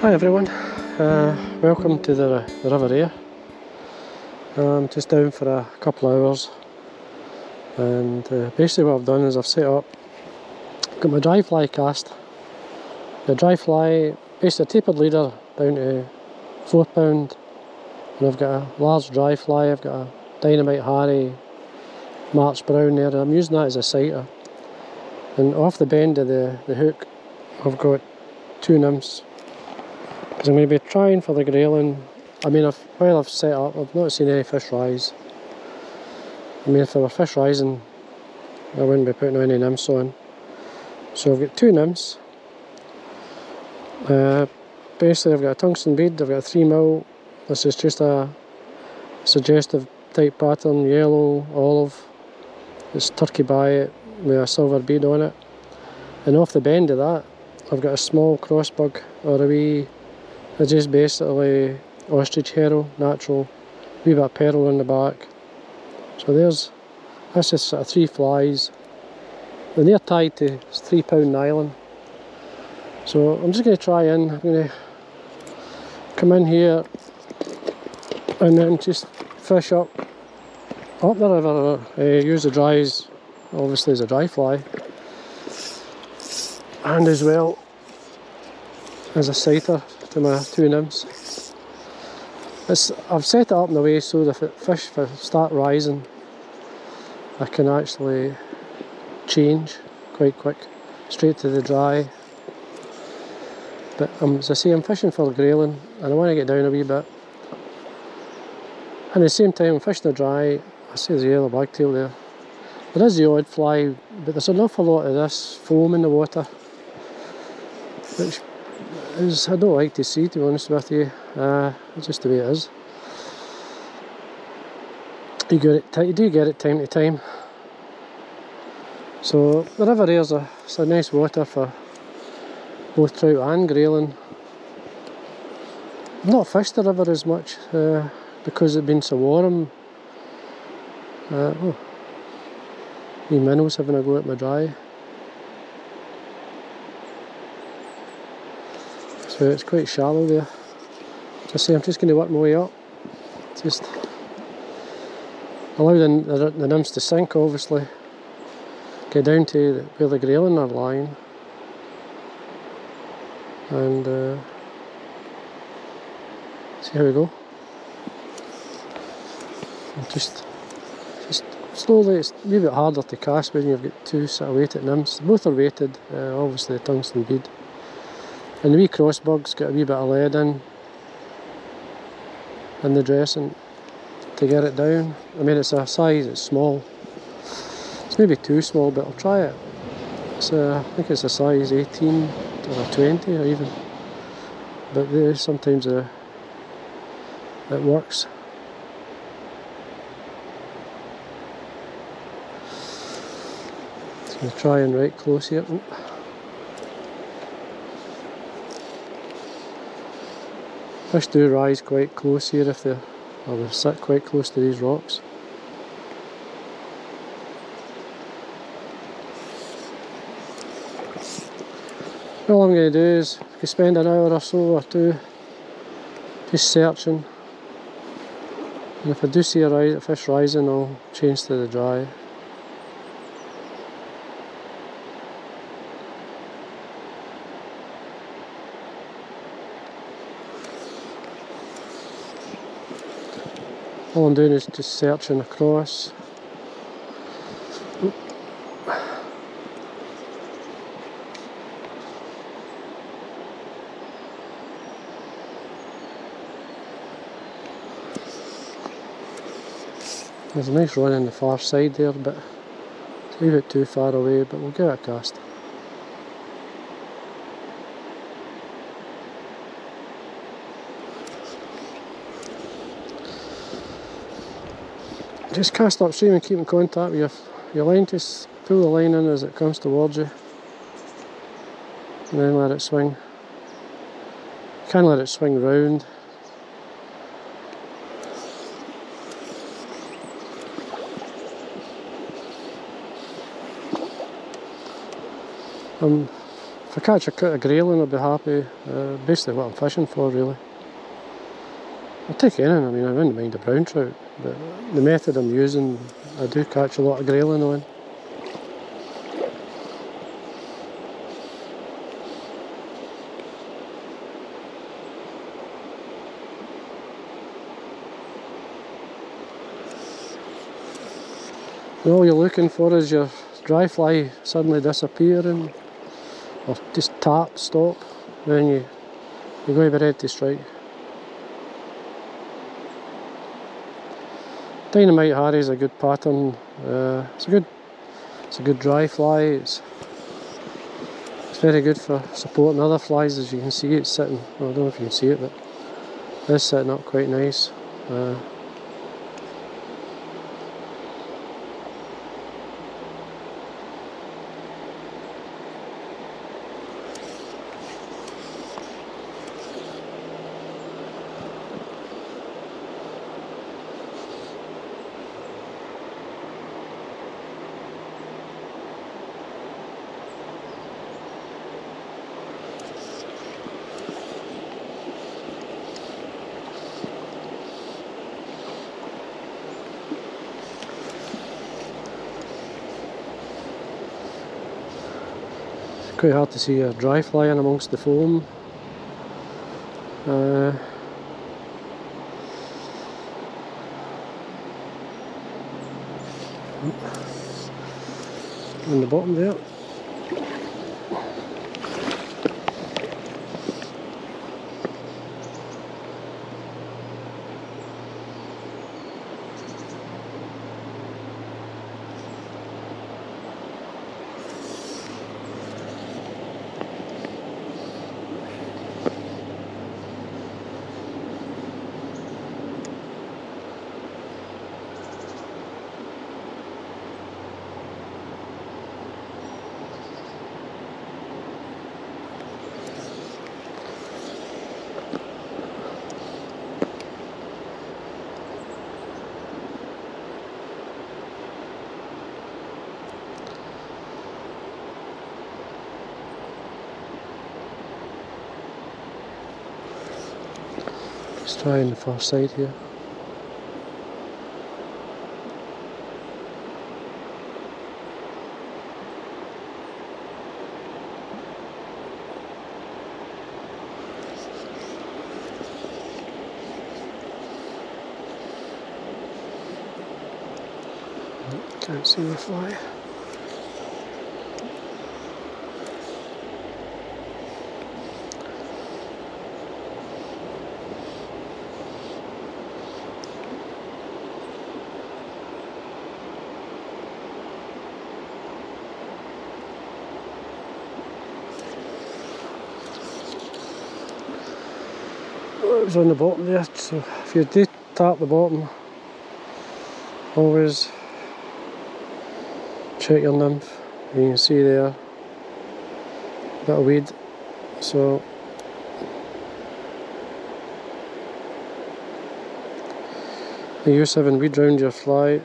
Hi everyone, uh, welcome to the, the River Ayr. I'm just down for a couple of hours and uh, basically what I've done is I've set up, got my dry fly cast, the dry fly, basically a tapered leader down to 4 pound and I've got a large dry fly, I've got a Dynamite Harry March Brown there and I'm using that as a sighter. And off the bend of the, the hook I've got two nymphs because I'm going to be trying for the grayling I mean I've, while I've set up I've not seen any fish rise. I mean if there were fish rising I wouldn't be putting any nymphs on. So I've got two nymphs. Uh, basically I've got a tungsten bead, I've got a 3 mil. This is just a suggestive type pattern, yellow, olive. It's turkey biot with a silver bead on it. And off the bend of that I've got a small crossbug or a wee it's just basically ostrich herring, natural, wee bit of pearl in the back. So there's, that's just sort of three flies. And they're tied to three pound nylon. So I'm just going to try in, I'm going to come in here and then just fish up. Up the river, uh, use the dries, obviously as a dry fly, and as well as a sighter to my two nymphs. It's, I've set it up in a way so that if fish start rising I can actually change quite quick straight to the dry. But um, as I say I'm fishing for grayling and I want to get down a wee bit. And at the same time I'm fishing the dry I see the yellow blacktail there. There is the odd fly but there's an awful lot of this foam in the water which is I don't like to see to be honest with you. Uh, just the way it is. You get it. You do get it time to time. So the river there's a, it's a nice water for both trout and grayling. I've not fished the river as much uh, because it's been so warm. Uh, oh, me minnows having a go at my dry. So it's quite shallow there. Just say I'm just going to work my way up. Just allow the, the, the nymphs to sink obviously. Get down to where the grayling are lying. And uh, see how we go. And just just slowly, it's a wee bit harder to cast when you've got two sort of weighted nymphs. Both are weighted, uh, obviously the tungsten bead. And the wee crossbug's got a wee bit of lead in in the dressing to get it down. I mean it's a size, it's small. It's maybe too small but I'll try it. It's a, I think it's a size 18 or 20 or even. But there sometimes a, it works. So try and right close here. Fish do rise quite close here if they're, or they sit quite close to these rocks. All I'm going to do is spend an hour or so or two just searching and if I do see a, rise, a fish rising I'll change to the dry. All I'm doing is just searching across. There's a nice run on the far side there, but it's a bit too far away, but we'll give it a cast. Just cast upstream and keep in contact with your, your line, just pull the line in as it comes towards you and then let it swing. You can let it swing round. I'm if I catch a, a grayling I'll be happy. Uh, basically what I'm fishing for really. I'll take anything, I mean I wouldn't mind a brown trout, but the method I'm using I do catch a lot of grayling on. all you're looking for is your dry fly suddenly disappearing or just tap, stop, then you, you're going to be ready to strike. Dynamite Harry is a good pattern. Uh, it's a good, it's a good dry fly. It's it's very good for supporting other flies. As you can see, it's sitting. Well, I don't know if you can see it, but it's sitting up quite nice. Uh, quite hard to see a dry fly in amongst the foam. Uh, on the bottom there. Try in the far side here. Can't see the fly. On the bottom there so if you do tap the bottom always check your nymph you can see there bit of weed so use having weed round your fly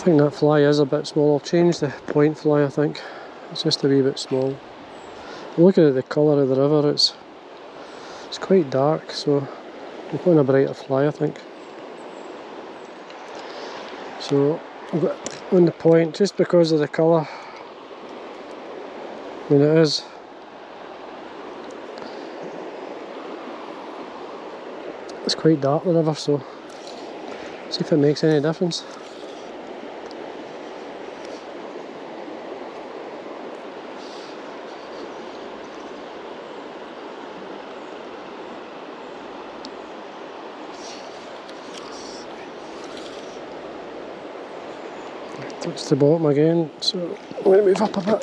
I think that fly is a bit small. I'll change the point fly I think. It's just a wee bit small. Looking at the colour of the river it's it's quite dark so I'm putting a brighter fly I think. So on the point just because of the colour. I mean it is it's quite dark the river so see if it makes any difference. To the bottom again, so I'm going to move up a bit.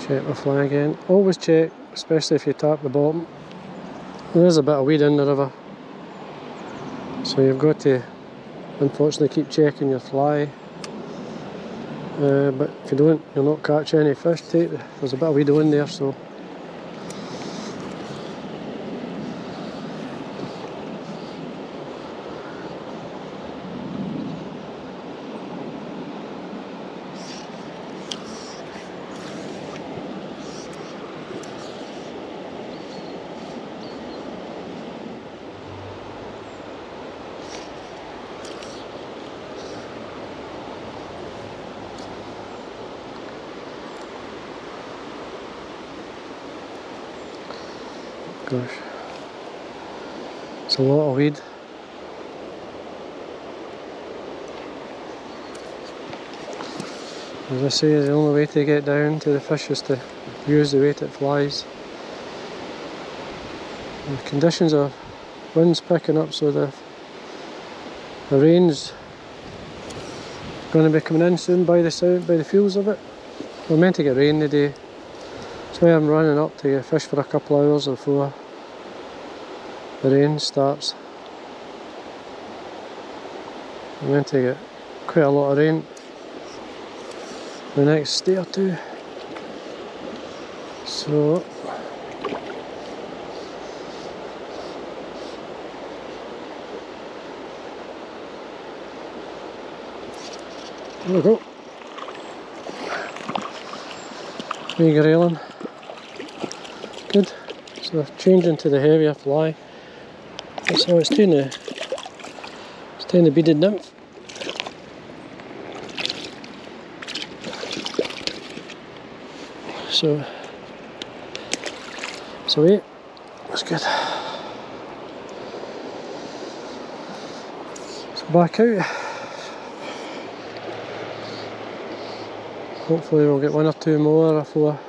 Check my flag in. Always check, especially if you tap the bottom. There is a bit of weed in the river. So you've got to unfortunately keep checking your fly. Uh, but if you don't, you'll not catch any fish. Take, there's a bit of weed in there, so gosh. It's a lot of weed. As I say, the only way to get down to the fish is to use the weight it flies. The conditions are winds picking up so the the rain's going to be coming in soon by the sound by the feels of it. We're meant to get rain today. So I'm running up to fish for a couple of hours before the rain starts. I'm meant to get quite a lot of rain the next day or two. So there we go. Wee grayling. Good. So changing to the heavier fly. So it's doing the it's doing the beaded nymph. So so yeah, that's good. So back out. Hopefully we'll get one or two more before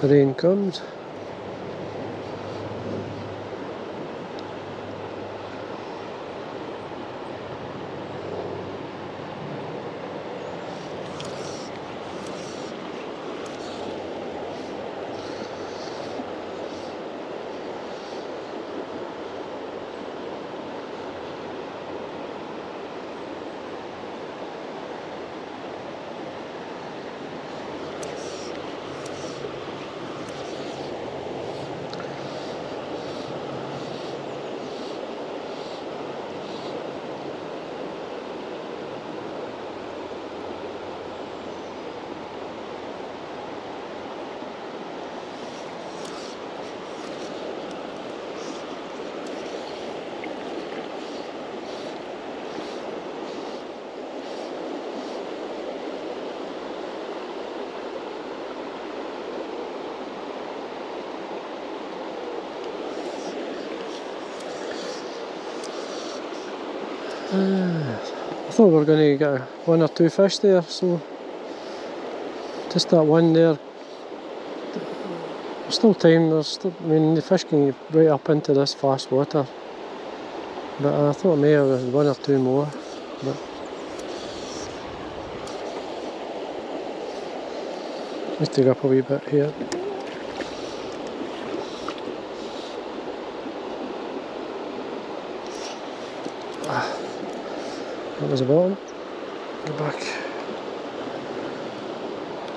the rain comes. I thought we were going to get one or two fish there, so just that one there. There's still time. There's still, I mean, the fish can get right up into this fast water, but I thought maybe there was one or two more. But let's dig up a wee bit here. Ah. That was a bottom. Go back.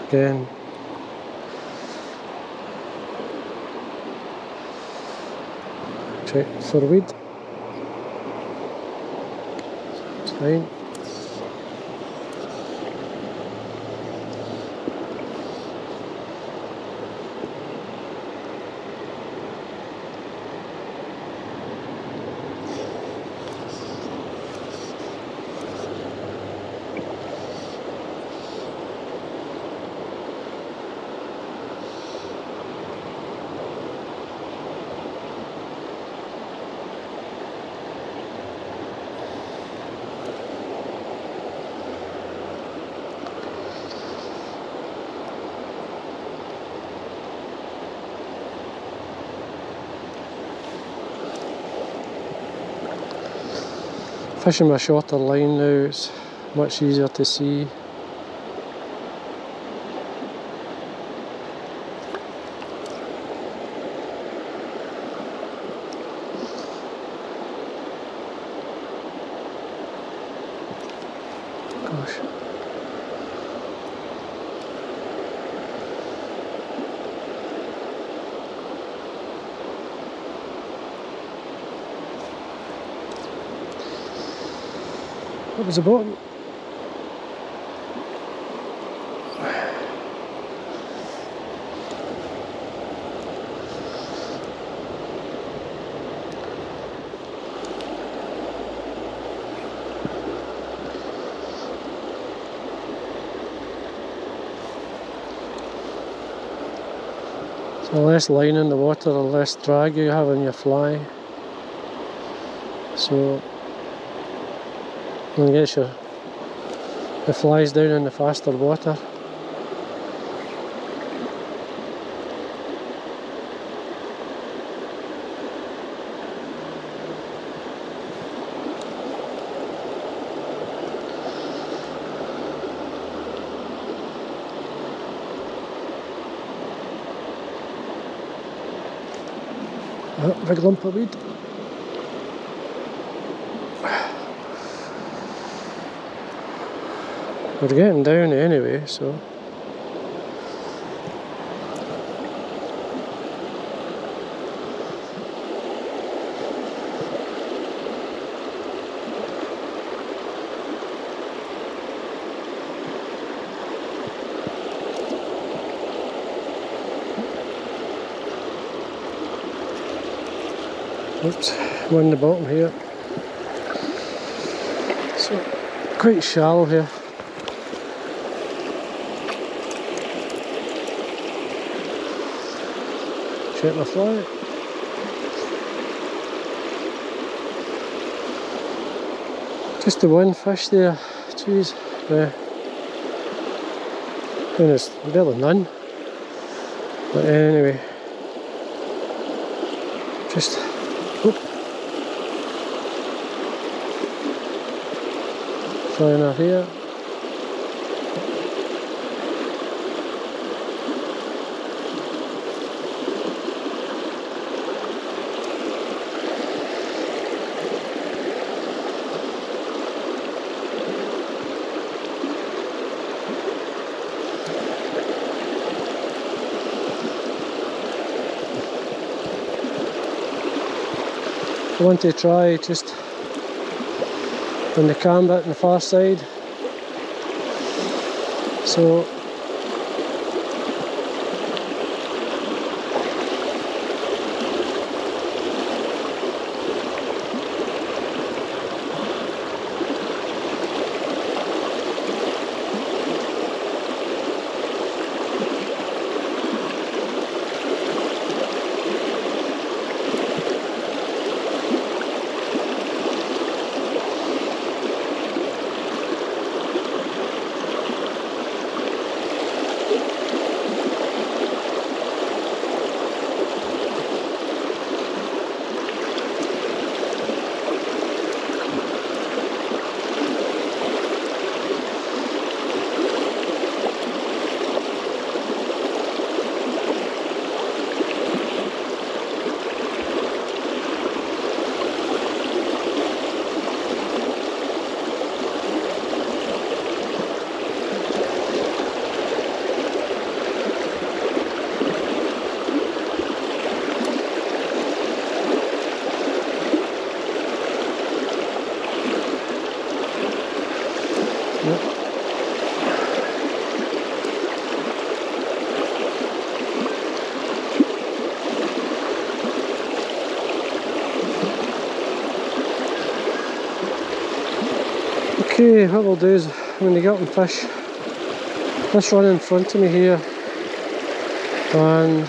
Again. Check for weed. It's fine. Fishing with a shorter line now, it's much easier to see. Gosh. What was bottom? The less line in the water, the less drag you have on your fly. So, and get your the flies down in the faster water. Oh, big lump of weed. We're getting down anyway, so. Oops, I'm on the bottom here. So, quite shallow here. Check my fly. Just the one fish there. Jeez. Yeah. And it's barely none. But anyway. Just Oop. Flying out here. Want to try just on the camber on the far side. So Okay, what we'll do is when you get them fish, just run in front of me here and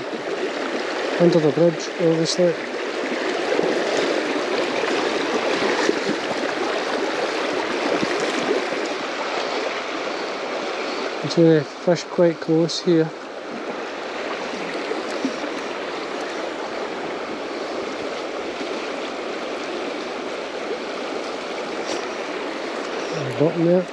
under the bridge obviously. I'm seeing the fish quite close here. something there.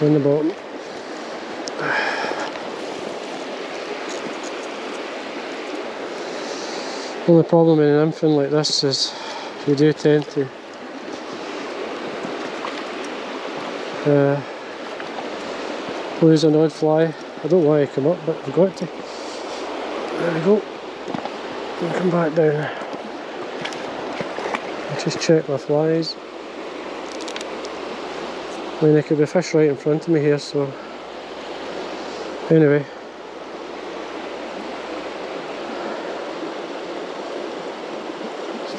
in the boat. Only problem in an infant like this is you do tend to uh, lose an odd fly. I don't want to come up but we've got to. There we go. And come back down. Just check my flies. I mean there could be fish right in front of me here so anyway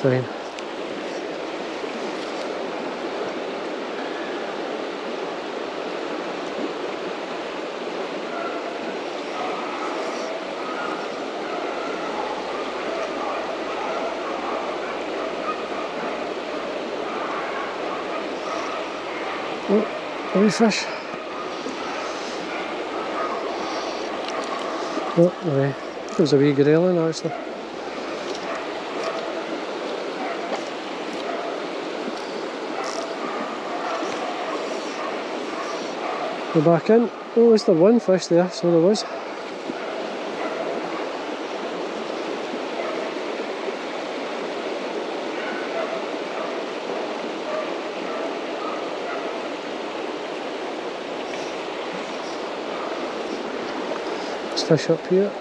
fine. Oh, fish. Oh, right. There's a wee grayling actually. Go back in. Oh, is there one fish there? So there was. Fish up here.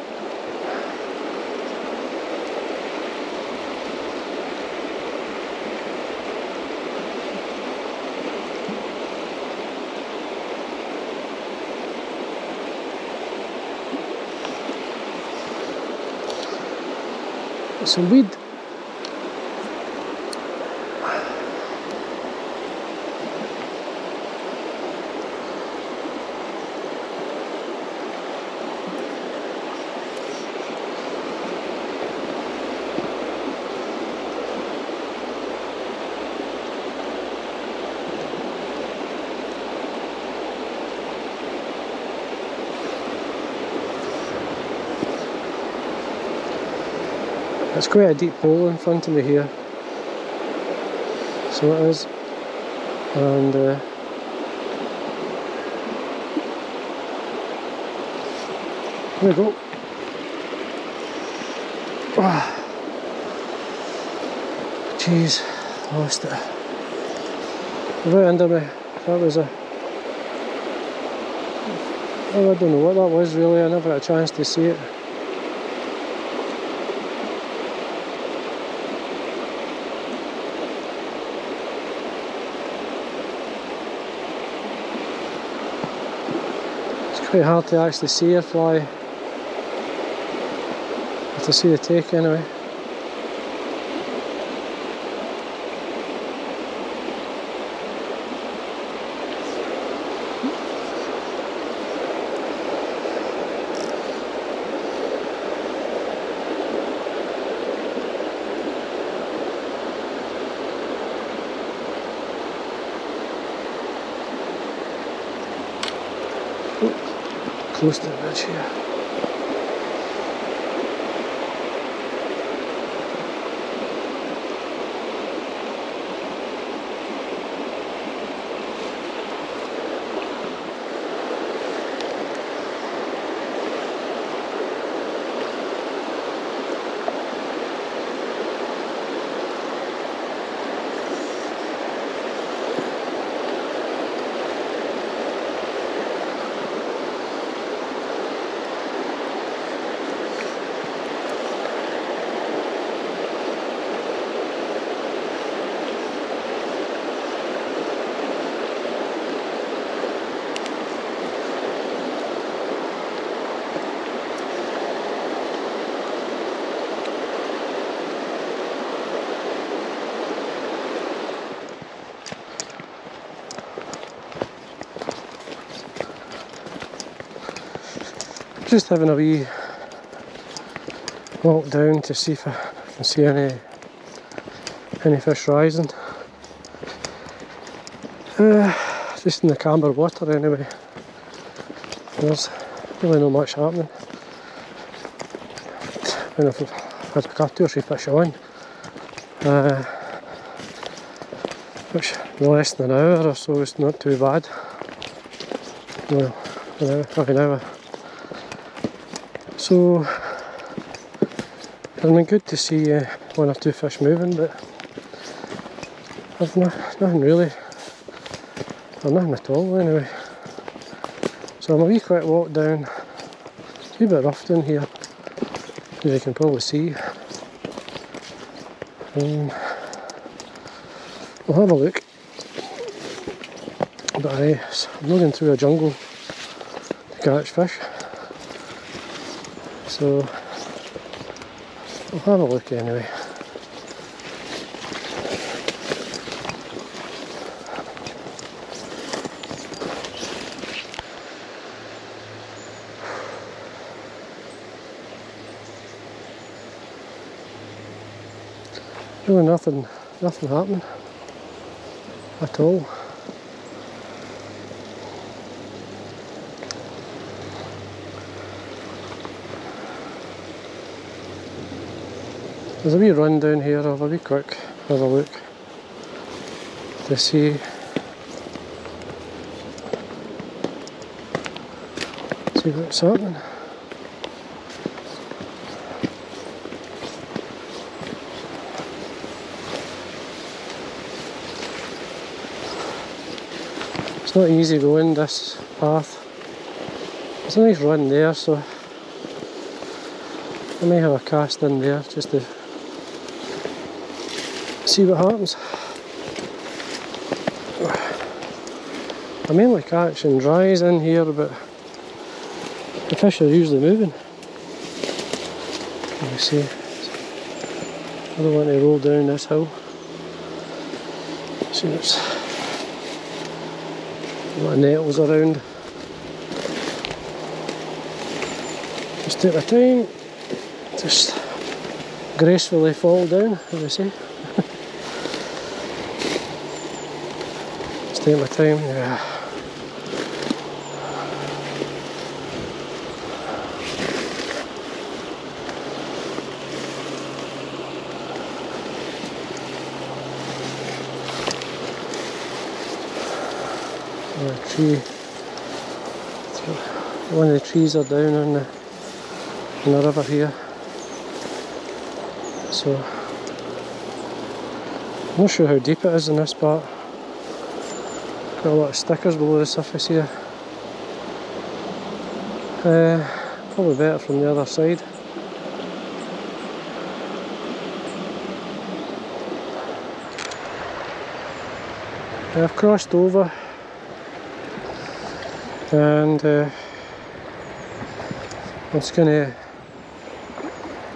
Some weed. It's quite a deep hole in front of me here. So it is. And uh, there we go. Ah. Jeez, lost it. Right under me. That was a Oh, I don't know what that was really, I never had a chance to see it. Quite hard to actually see a fly. Have to see the take anyway. Close to just having a wee walk down to see if I can see any any fish rising. Uh, just in the camber water anyway. There's really not much happening. And I've had a couple or three fish on. Uh, which less than an hour or so is not too bad. well, half an hour. So, it's been good to see uh, one or two fish moving, but there's no, nothing really, or nothing at all anyway. So I'm a wee quick walk down, it's a wee bit rough down here, as you can probably see. Um, we'll have a look. But I, I'm not going through a jungle to catch fish. So we'll have a look anyway. Really nothing, nothing happening at all. There's a wee run down here, I'll have a wee quick have a look to see see what's happening. It's not easy going this path. There's a nice run there, so I may have a cast in there just to see what happens. I mainly catching dries in here, but the fish are usually moving. Let me see. I don't want to roll down this hill. See what's a lot of nettles around. Just take my time, just gracefully fall down, as I say. Just take my time, yeah. a tree. One of the trees are down on the, on the river here. So, I'm not sure how deep it is in this part. Got a lot of stickers below the surface here. Uh, probably better from the other side. I've crossed over and uh, I'm just going to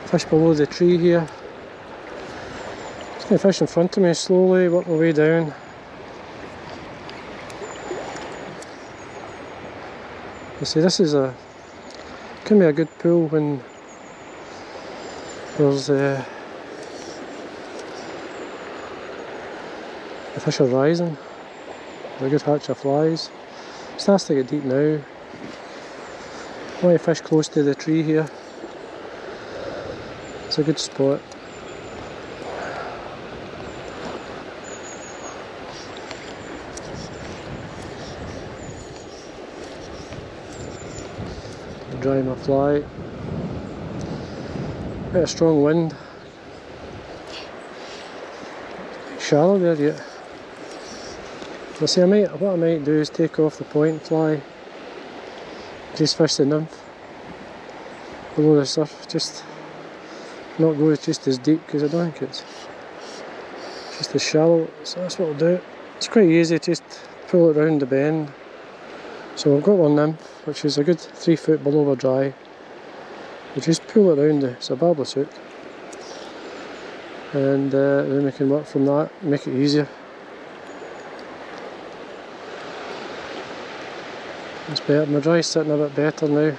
fish below the tree here. Just going to fish in front of me slowly, work my way down. You see, this is a can be a good pool when there's uh, the fish are rising. A good hatch of flies. Starts to get deep now. I fish close to the tree here. It's a good spot. Dry my fly. Bit of strong wind. Shallow there yet. I see I might, what I might do is take off the point fly, just fish the nymph below the surf, just not go just as deep because I don't think it's just as shallow, so that's what I'll do. It's quite easy, just pull it round the bend. So I've got one nymph, which is a good three foot below the dry. You just pull it round the, it's a barbless hook. And uh, then we can work from that, make it easier. It's better, my dry's sitting a bit better now.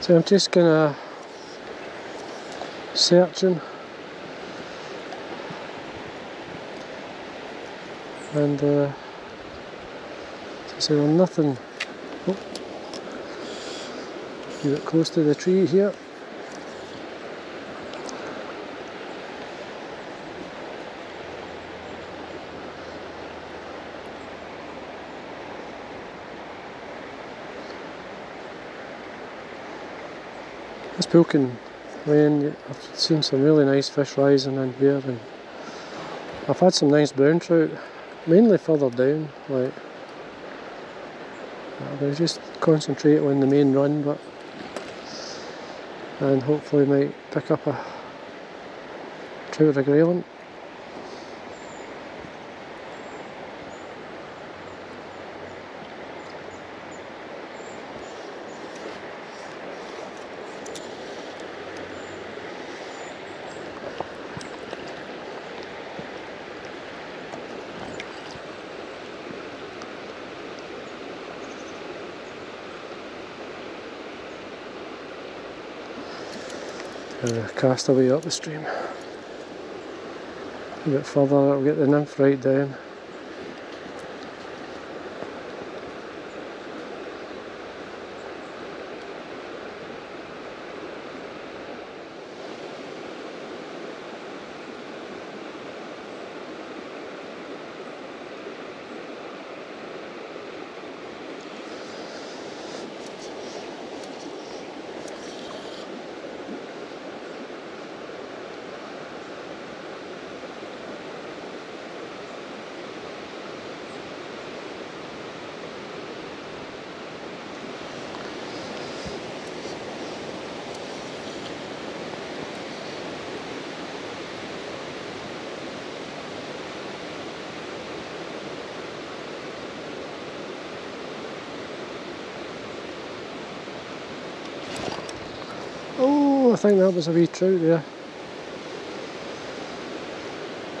So I'm just gonna searching and uh, so nothing. Oh. Get close to the tree here. This pool can when I've seen some really nice fish rising in here and I've had some nice brown trout mainly further down, like uh, I'll just concentrate on the main run but and hopefully might pick up a trout or a grayling. uh, cast away up the stream. A bit further, it'll get the nymph right down. Oh, I think that was a wee trout there.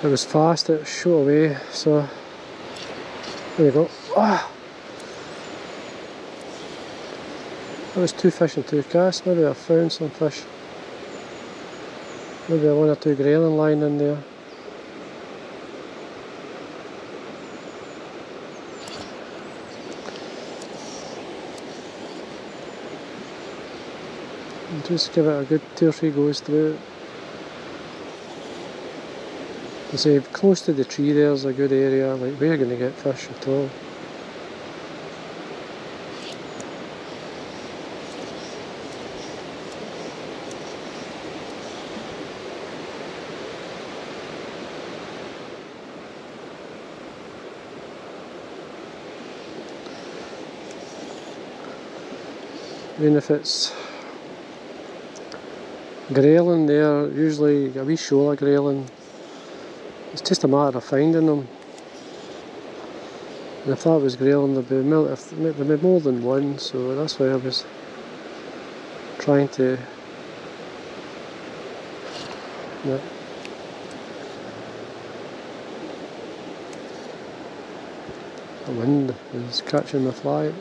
It was fast, it shot away, so there we go. Ah! That was two fish and two casts, maybe I found some fish. Maybe one or two grayling lying in there. Just give it a good two or three goes through I say close to the tree there's a good area, like we're going to get fish at all. Even if it's grayling there, usually a wee shoal of grayling. It's just a matter of finding them. And if that was grayling, there'd be, there'd be more than one, so that's why I was trying to. Yeah. The wind is catching the fly.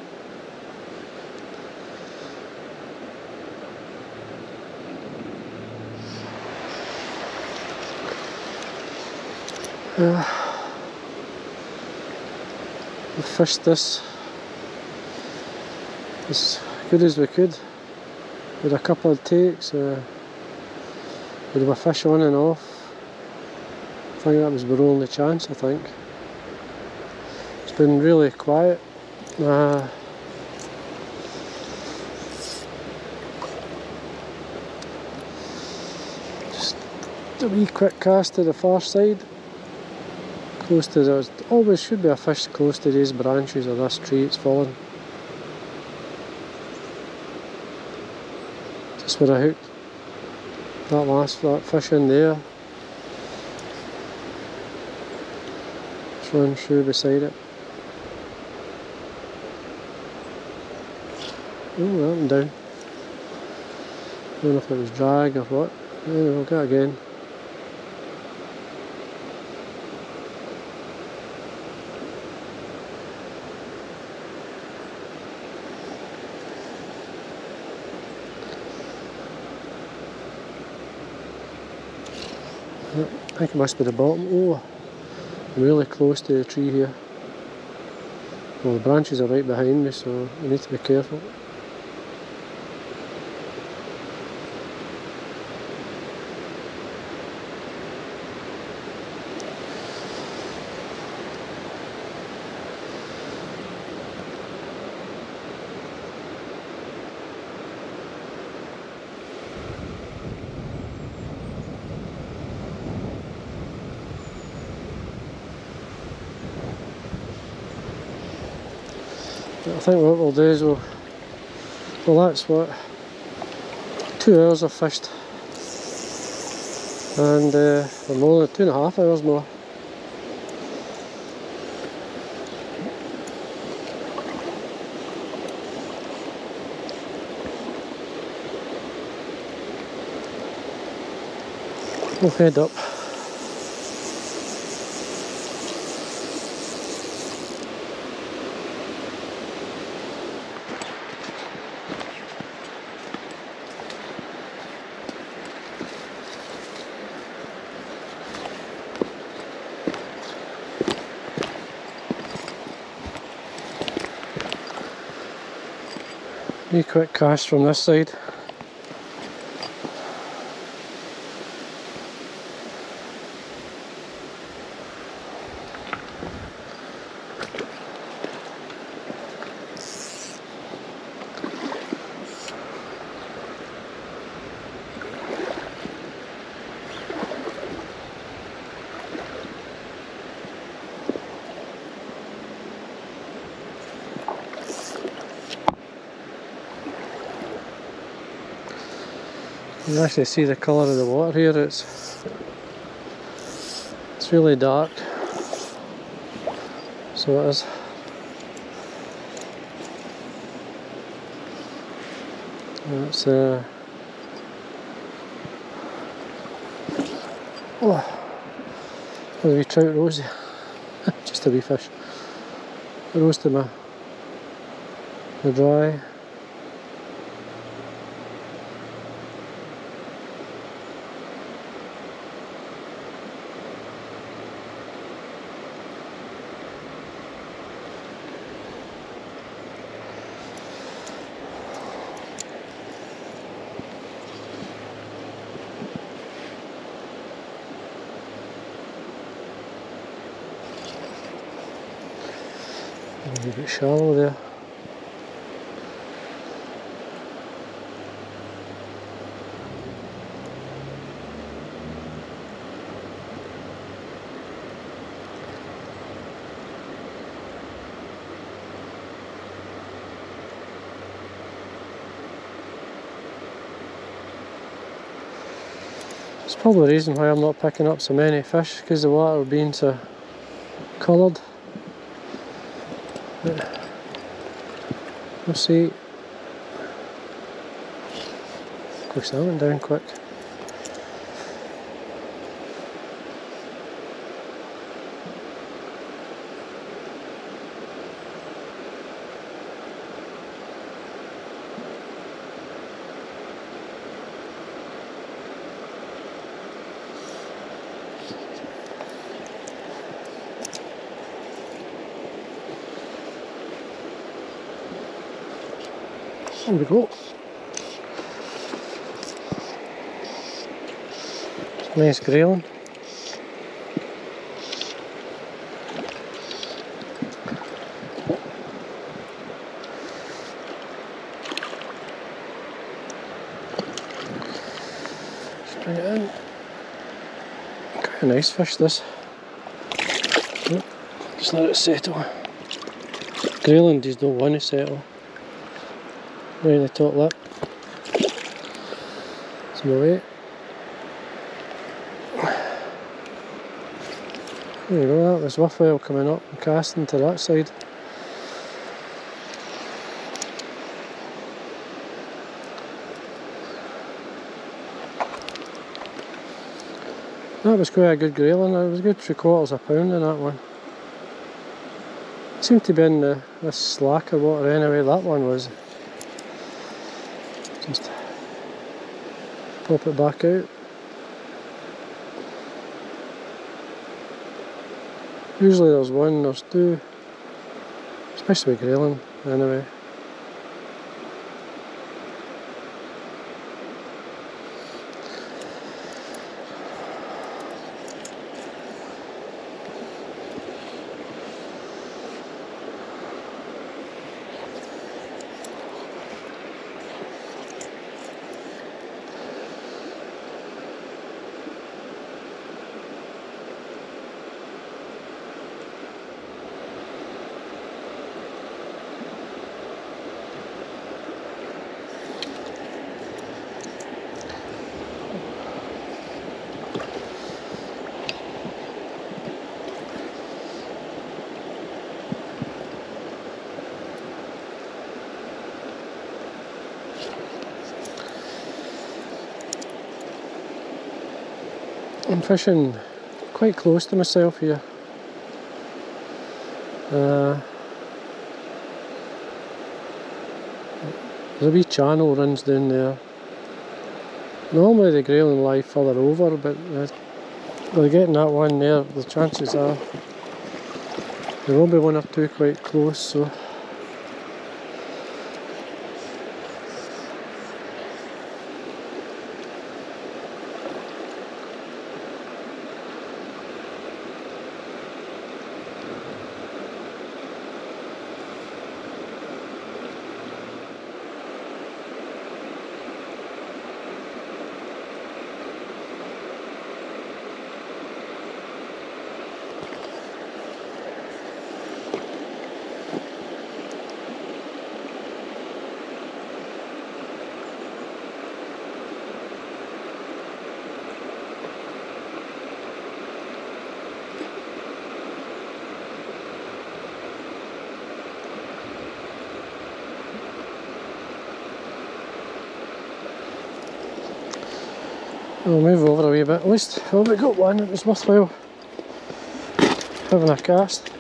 Uh, we fished this as good as we could. With a couple of takes, uh, with a fish on and off. I think that was our only chance, I think. It's been really quiet. Uh, just a wee quick cast to the far side close to those, always should be a fish close to these branches of this tree it's fallen. Just where I hooked that last that fish in there. Run through beside it. Oh, that went down. I don't know if it was drag or what. Anyway, we'll go again. I think it must be the bottom. Oh, I'm really close to the tree here. Well, the branches are right behind me, so I need to be careful. Think what we'll do is we'll, well that's what, two hours of fished and uh, more than two and a half hours more. We'll head up. Quick cast from this side. Actually see the colour of the water here, it's it's really dark. So it is. It's uh oh, a wee trout rose, just a wee fish. Roasted my the dry Bit shallow there. It's probably the reason why I'm not picking up so many fish because the water being so coloured. See. Push that one down quick. There we go. Nice grayling. Just bring it in. Quite a nice fish this. Just let it settle. Grayling just don't want to settle in the top lip. Some more weight. There you go, that was rough whale coming up and casting to that side. That was quite a good grayling, it was good three quarters of a pound in that one. seemed to be in the, this slacker water anyway, that one was. Just pop it back out. Usually there's one, there's two, especially with grayling anyway. I'm fishing quite close to myself here. Uh, there's a wee channel runs down there. Normally the grayling lie further over, but we're getting that one there. The chances are there will be one or two quite close, so We'll move over a wee bit. At least well, we got one. It was worthwhile having a cast.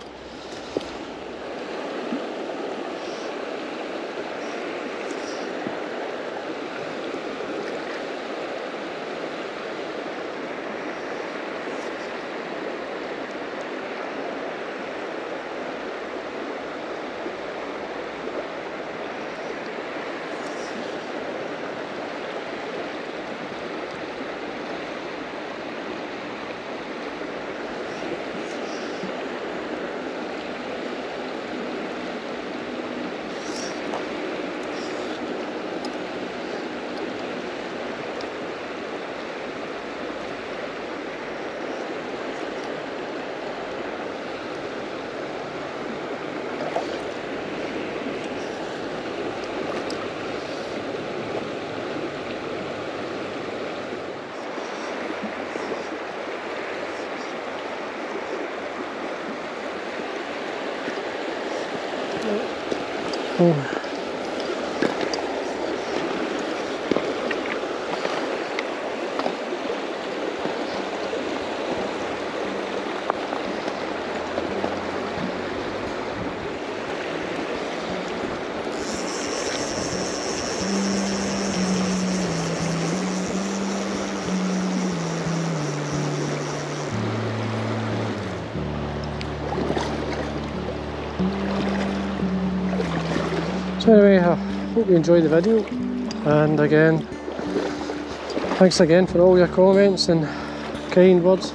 Oh. Hope you enjoyed the video and again, thanks again for all your comments and kind words.